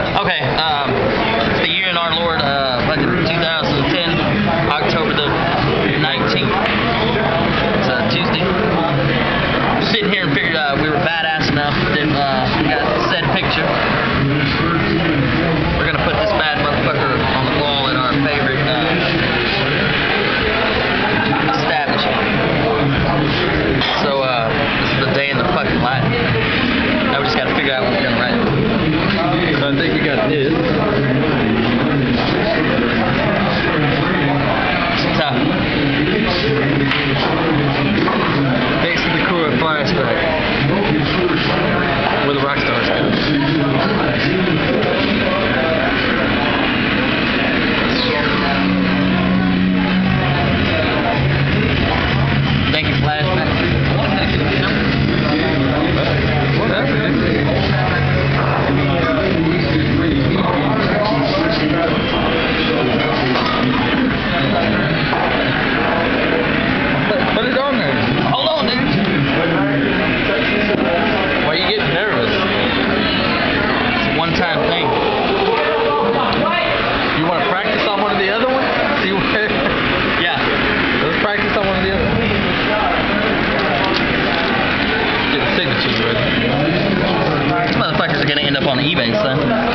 Okay, um, it's the year in our Lord, uh, fucking 2010, October the 19th. It's a Tuesday. Sitting here and figured uh, we were badass enough that uh, we got said picture. We're gonna put this bad motherfucker on the wall in our favorite uh, establishment. So uh, this is the day in the fucking Latin. Now we just gotta figure out what we're gonna write. So I think you got this. Thanks to the at Flashback. 一百三。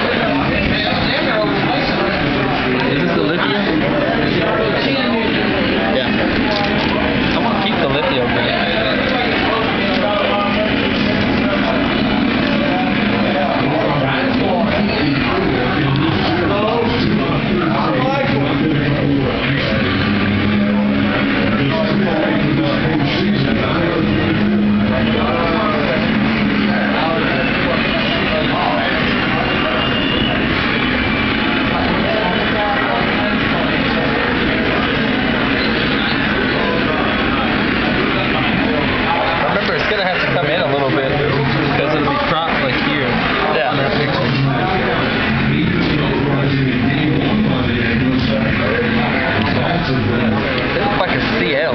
fucking CL.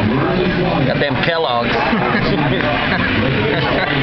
got them Kellogg's.